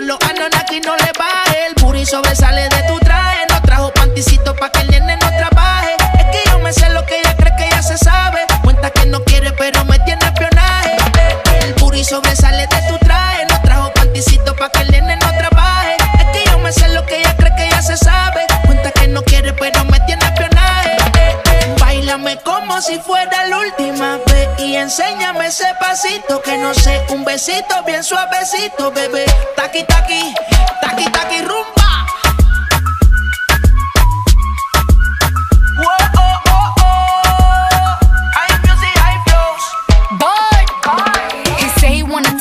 Llegaron los Anonaki. No le baje. El puri sobresale de tu traje. No trajo panticito pa' que el nene no trabaje. Es que yo me sé lo que ella cree que ya se sabe. Cuenta que no quiere, pero me tiene espionaje. El puri sobresale de tu traje. No trajo panticito pa' que el nene no trabaje. Es que yo me sé lo que ella cree que ya se sabe. Cuenta que no quiere, pero me tiene espionaje. Bailame como si fuera enséñame ese pasito que no sé, un besito bien suavecito, bebé. Taqui taqui, taqui taqui rumba.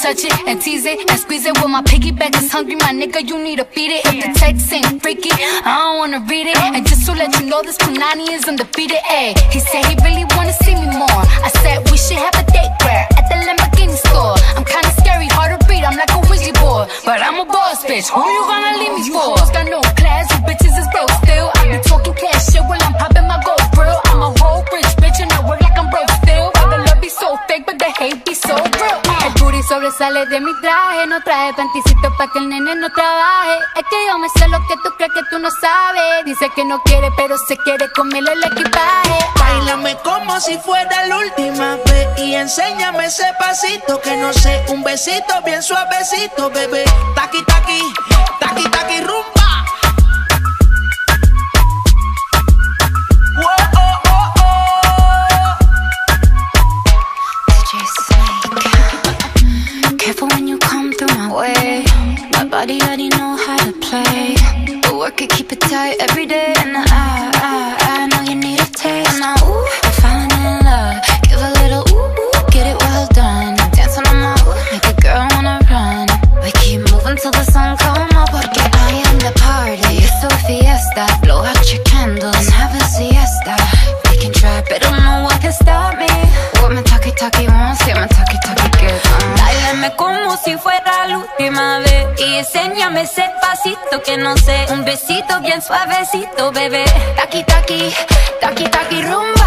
touch it and tease it and squeeze it. With my piggyback is hungry, my nigga, you need to feed it. If the text ain't freaky, I don't wanna read it. And just to let you know, this Punani is undefeated. Ayy, he said he really wanna see sobresale de mi traje, no trae panticito pa' que el nene no trabaje. Es que yo me sé lo que tú crees que tú no sabes. Dice que no quiere, pero se quiere comerle el equipaje. Bailame como si fuera la última vez y enséñame ese pasito que no sé, un besito bien suavecito, bebé. Taqui taqui body already know how to play. But work it, keep it tight every day. And I, I, I know you need a taste. I, ooh, I'm falling in love. Give a little ooh, ooh get it well done. Dancing on my ooh, make a girl wanna run. We keep moving till the sun come up. Porque I am the party. It's a fiesta. Blow out your candles and have a siesta. Como si fuera la última vez. Y enséñame ese pasito que no sé. Un besito bien suavecito, bebé. Taki taki, taki taki rum